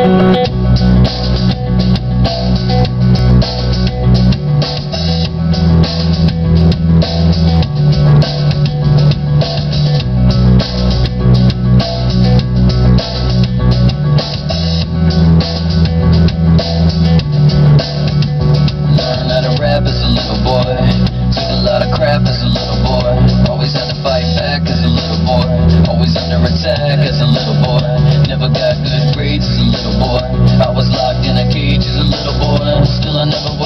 Learned little boy. Still I never